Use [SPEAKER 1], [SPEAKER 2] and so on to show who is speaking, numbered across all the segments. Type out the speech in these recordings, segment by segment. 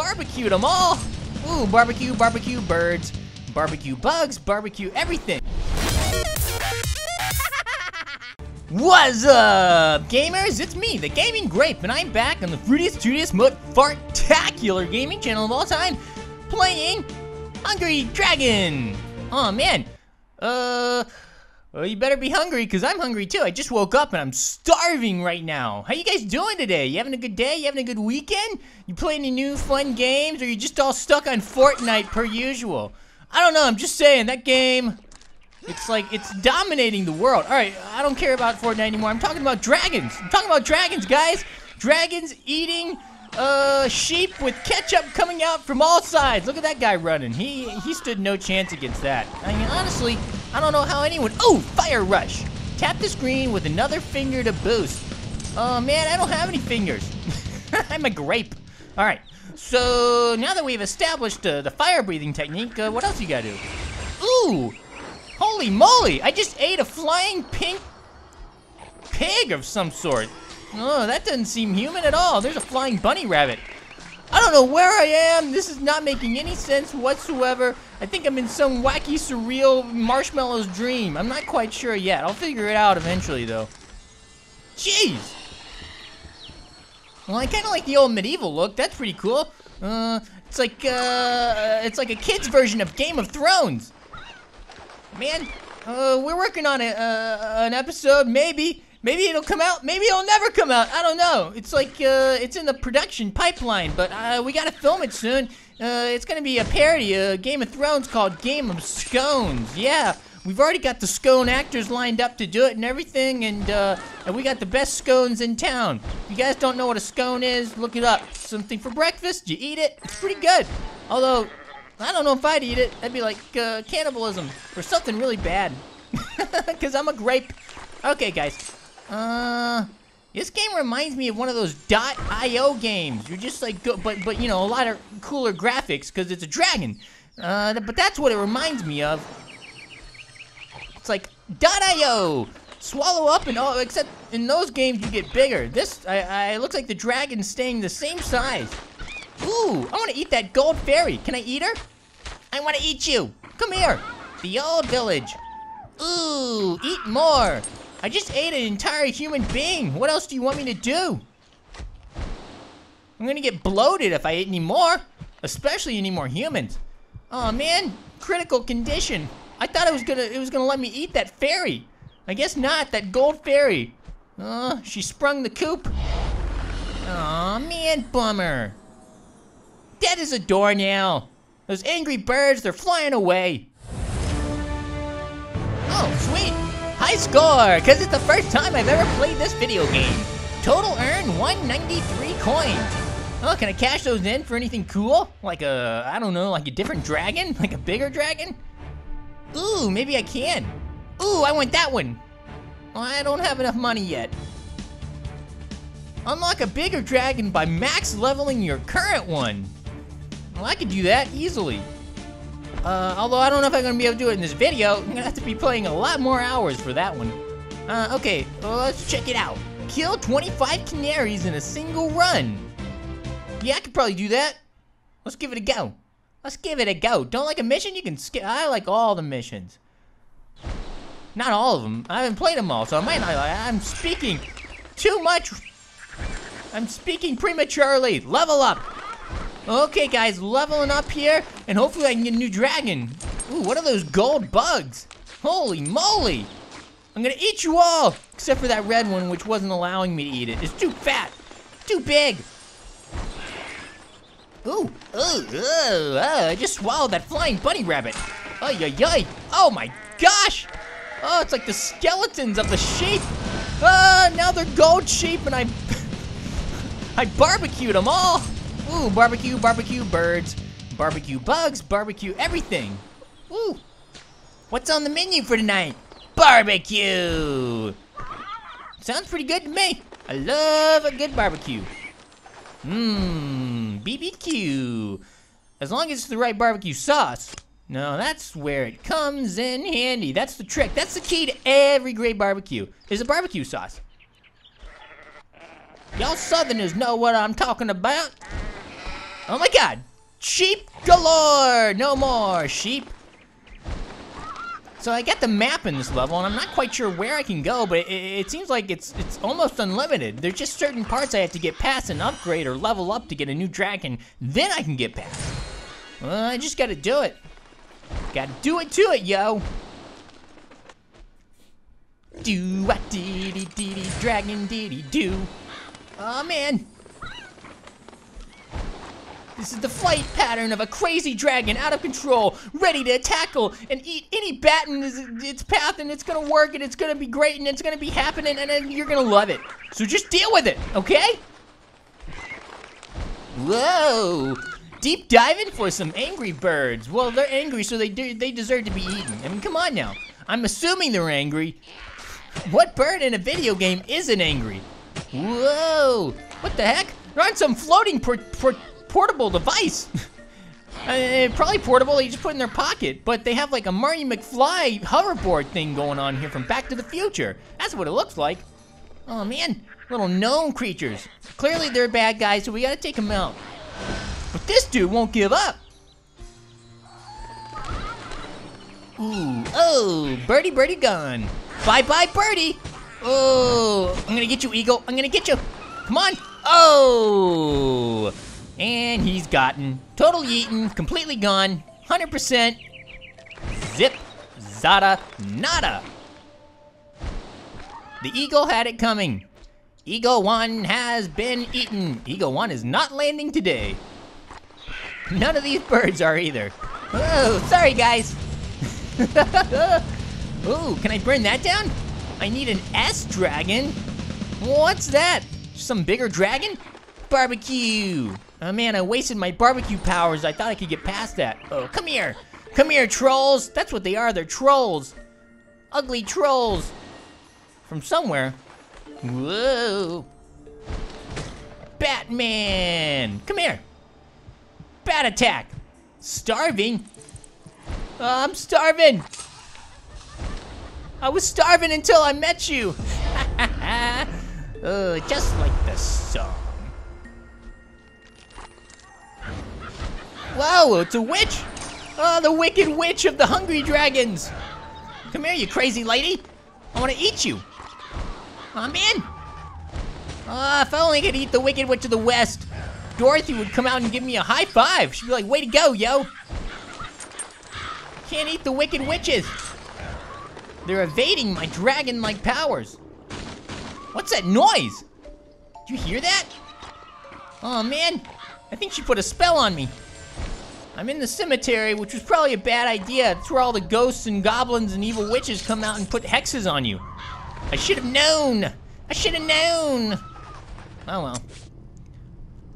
[SPEAKER 1] barbecued them all. Ooh, barbecue, barbecue birds, barbecue bugs, barbecue everything. What's up, gamers? It's me, the Gaming Grape, and I'm back on the fruitiest, tootiest, most fartacular gaming channel of all time, playing Hungry Dragon. Oh man, uh, well, you better be hungry, because I'm hungry too. I just woke up and I'm starving right now. How you guys doing today? You having a good day? You having a good weekend? You playing any new fun games, or you just all stuck on Fortnite per usual? I don't know, I'm just saying, that game, it's like, it's dominating the world. All right, I don't care about Fortnite anymore. I'm talking about dragons. I'm talking about dragons, guys. Dragons eating uh, sheep with ketchup coming out from all sides. Look at that guy running. He he stood no chance against that. I mean, honestly, I don't know how anyone... Oh, fire rush. Tap the screen with another finger to boost. Oh, man, I don't have any fingers. I'm a grape. All right, so now that we've established uh, the fire breathing technique, uh, what else you gotta do? Ooh, holy moly, I just ate a flying pink pig of some sort. Oh, that doesn't seem human at all. There's a flying bunny rabbit. I don't know where I am. This is not making any sense whatsoever. I think I'm in some wacky, surreal marshmallow's dream. I'm not quite sure yet. I'll figure it out eventually, though. Jeez. Well, I kind of like the old medieval look. That's pretty cool. Uh, it's like, uh, it's like a kid's version of Game of Thrones. Man, uh, we're working on a, uh, an episode, maybe. Maybe it'll come out. Maybe it'll never come out. I don't know. It's like uh, it's in the production pipeline, but uh, we gotta film it soon. Uh, it's gonna be a parody of Game of Thrones called Game of Scones. Yeah, we've already got the scone actors lined up to do it and everything, and uh, and we got the best scones in town. If you guys don't know what a scone is, look it up. Something for breakfast. You eat it. It's pretty good. Although I don't know if I'd eat it. That'd be like uh, cannibalism or something really bad. Cause I'm a grape. Okay, guys. Uh, this game reminds me of one of those .io games. You're just like, go, but but you know, a lot of cooler graphics because it's a dragon. Uh, but that's what it reminds me of. It's like .io. Swallow up and all, except in those games you get bigger. This, I, I looks like the dragon's staying the same size. Ooh, I want to eat that gold fairy. Can I eat her? I want to eat you. Come here. The old village. Ooh, eat more. I just ate an entire human being. What else do you want me to do? I'm gonna get bloated if I eat any more. Especially any more humans. Oh man, critical condition. I thought it was gonna it was gonna let me eat that fairy. I guess not, that gold fairy. Oh, she sprung the coop. Oh, man, bummer. Dead as a doornail. Those angry birds, they're flying away. High score, because it's the first time I've ever played this video game. Total earn 193 coins. Oh, can I cash those in for anything cool? Like a, I don't know, like a different dragon? Like a bigger dragon? Ooh, maybe I can. Ooh, I want that one. I don't have enough money yet. Unlock a bigger dragon by max leveling your current one. Well, I could do that easily. Uh, although I don't know if I'm gonna be able to do it in this video. I'm gonna have to be playing a lot more hours for that one. Uh, okay, let's check it out. Kill 25 canaries in a single run. Yeah, I could probably do that. Let's give it a go. Let's give it a go. Don't like a mission? You can skip. I like all the missions. Not all of them. I haven't played them all, so I might not. I'm speaking too much. I'm speaking prematurely. Level up. Okay, guys, leveling up here, and hopefully I can get a new dragon. Ooh, what are those gold bugs? Holy moly! I'm gonna eat you all! Except for that red one, which wasn't allowing me to eat it. It's too fat, too big. Ooh, ooh, ooh, ooh, I just swallowed that flying bunny rabbit. Ay, ay, ay. Oh my gosh! Oh, it's like the skeletons of the sheep. Ah, now they're gold sheep and I, I barbecued them all. Ooh, barbecue, barbecue birds, barbecue bugs, barbecue everything. Ooh, what's on the menu for tonight? Barbecue! Sounds pretty good to me. I love a good barbecue. Mmm, BBQ. As long as it's the right barbecue sauce. No, that's where it comes in handy. That's the trick. That's the key to every great barbecue, is a barbecue sauce. Y'all southerners know what I'm talking about. Oh my god. Sheep galore! No more sheep. So I got the map in this level, and I'm not quite sure where I can go, but it, it, seems like it's it's almost unlimited. There's just certain parts I have to get past and upgrade or level up to get a new dragon, then I can get past. Well, I just gotta do it. Gotta do it to it, yo. Do a dee dee dee dee dragon dee dee do. Oh man, this is the flight pattern of a crazy dragon out of control, ready to tackle and eat any bat in its path, and it's gonna work, and it's gonna be great, and it's gonna be happening, and you're gonna love it. So just deal with it, okay? Whoa! Deep diving for some angry birds. Well, they're angry, so they do, they deserve to be eaten. I mean, come on now. I'm assuming they're angry. What bird in a video game isn't angry? Whoa! What the heck? They're on some floating portable device. uh, probably portable, they just put in their pocket, but they have like a Marty McFly hoverboard thing going on here from Back to the Future. That's what it looks like. Oh man, little gnome creatures. Clearly they're bad guys, so we gotta take them out. But this dude won't give up. Ooh, oh, birdie, birdie gone. Bye, bye, birdie. Oh, I'm gonna get you, Eagle. I'm gonna get you. Come on. Oh. And he's gotten total yeetin, completely gone, 100%. Zip, zada, nada. The eagle had it coming. Eagle 1 has been eaten. Eagle 1 is not landing today. None of these birds are either. Oh, sorry guys. Ooh, can I burn that down? I need an S dragon. What's that? Some bigger dragon? Barbecue. Oh man, I wasted my barbecue powers. I thought I could get past that. Oh, come here. Come here, trolls. That's what they are. They're trolls. Ugly trolls. From somewhere. Whoa. Batman. Come here. Bat attack. Starving? Oh, I'm starving. I was starving until I met you. oh, just like the song. Whoa, it's a witch! Oh, the wicked witch of the hungry dragons! Come here, you crazy lady! I want to eat you! Oh, man! Oh, if I only could eat the wicked witch of the west, Dorothy would come out and give me a high five. She'd be like, way to go, yo! Can't eat the wicked witches! They're evading my dragon-like powers. What's that noise? Did you hear that? Oh, man. I think she put a spell on me. I'm in the cemetery, which was probably a bad idea. That's where all the ghosts and goblins and evil witches come out and put hexes on you. I should have known. I should have known. Oh well.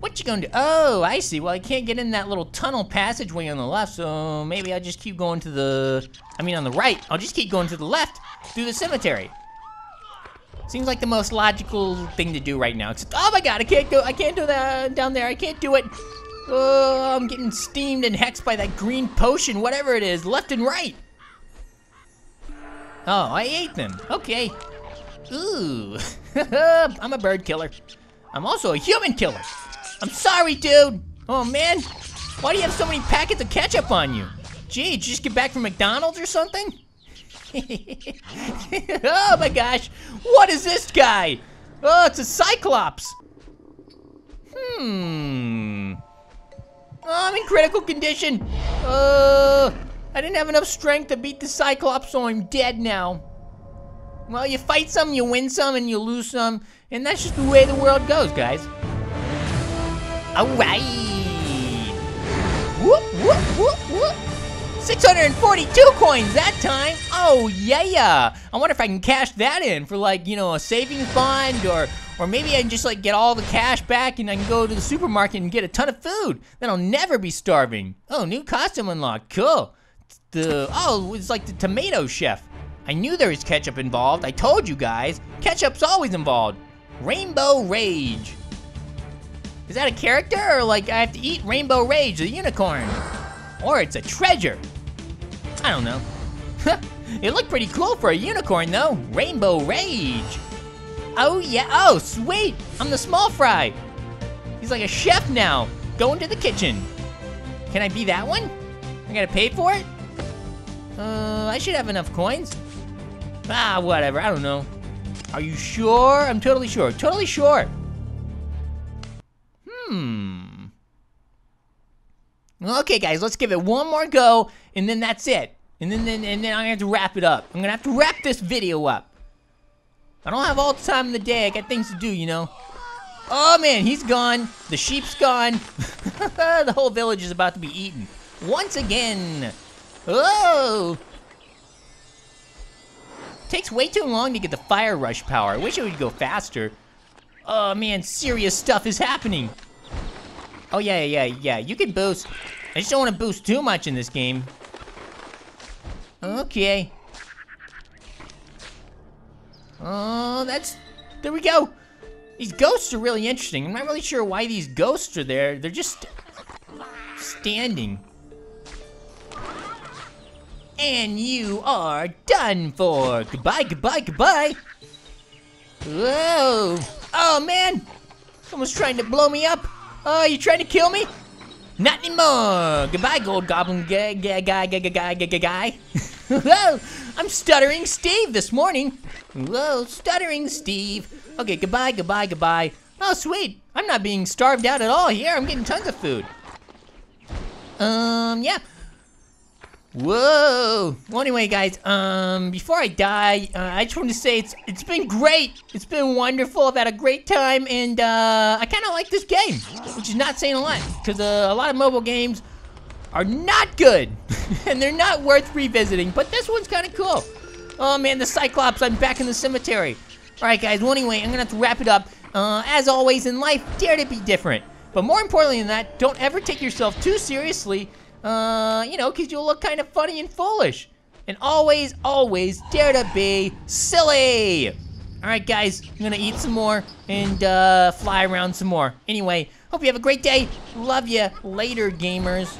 [SPEAKER 1] What you gonna do? Oh, I see. Well, I can't get in that little tunnel passageway on the left, so maybe I'll just keep going to the... I mean, on the right. I'll just keep going to the left through the cemetery. Seems like the most logical thing to do right now. Except, oh my god, I can't do I can't do that down there. I can't do it. Oh, I'm getting steamed and hexed by that green potion, whatever it is, left and right. Oh, I ate them. Okay. Ooh. I'm a bird killer. I'm also a human killer. I'm sorry, dude. Oh, man. Why do you have so many packets of ketchup on you? Gee, did you just get back from McDonald's or something? oh my gosh. What is this guy? Oh, it's a Cyclops. Hmm. Oh, I'm in critical condition. Uh, I didn't have enough strength to beat the Cyclops, so I'm dead now. Well, you fight some, you win some, and you lose some, and that's just the way the world goes, guys. All right. Whoop, whoop, whoop, whoop. 642 coins that time. Oh, yeah. yeah. I wonder if I can cash that in for like, you know, a savings bond or or maybe I can just like get all the cash back and I can go to the supermarket and get a ton of food. Then I'll never be starving. Oh, new costume unlocked. Cool. The oh, it's like the tomato chef. I knew there was ketchup involved. I told you guys. Ketchup's always involved. Rainbow Rage. Is that a character or like I have to eat Rainbow Rage, the unicorn? Or it's a treasure. I don't know. it looked pretty cool for a unicorn though. Rainbow Rage. Oh yeah, oh sweet, I'm the small fry. He's like a chef now. going to the kitchen. Can I be that one? I gotta pay for it? Uh, I should have enough coins. Ah, whatever, I don't know. Are you sure? I'm totally sure, totally sure. Hmm. Okay, guys, let's give it one more go, and then that's it. And then, then, and then gonna have to wrap it up. I'm gonna have to wrap this video up. I don't have all the time in the day. I got things to do, you know. Oh man, he's gone. The sheep's gone. the whole village is about to be eaten. Once again. Oh! Takes way too long to get the fire rush power. I wish it would go faster. Oh man, serious stuff is happening. Oh yeah, yeah, yeah, you can boost. I just don't want to boost too much in this game. Okay. Oh, that's, there we go. These ghosts are really interesting. I'm not really sure why these ghosts are there. They're just standing. And you are done for. Goodbye, goodbye, goodbye. Whoa. Oh, man. Someone's trying to blow me up. Oh, you trying to kill me? Not anymore. Goodbye, gold goblin guy, guy, guy, guy, guy, guy, guy. Whoa, I'm stuttering Steve this morning. Whoa, stuttering Steve. Okay, goodbye, goodbye, goodbye. Oh, sweet. I'm not being starved out at all here. I'm getting tons of food. Um, yeah. Whoa. Well, anyway, guys, um, before I die, uh, I just want to say it's it's been great. It's been wonderful. I've had a great time, and uh, I kind of like this game, which is not saying a lot, because uh, a lot of mobile games are not good, and they're not worth revisiting, but this one's kind of cool. Oh, man, the Cyclops, I'm back in the cemetery. All right, guys, well, anyway, I'm to have to wrap it up. Uh, as always in life, dare to be different. But more importantly than that, don't ever take yourself too seriously uh, you know, because you'll look kind of funny and foolish. And always, always dare to be silly. All right, guys, I'm gonna eat some more and uh, fly around some more. Anyway, hope you have a great day. Love you. Later, gamers.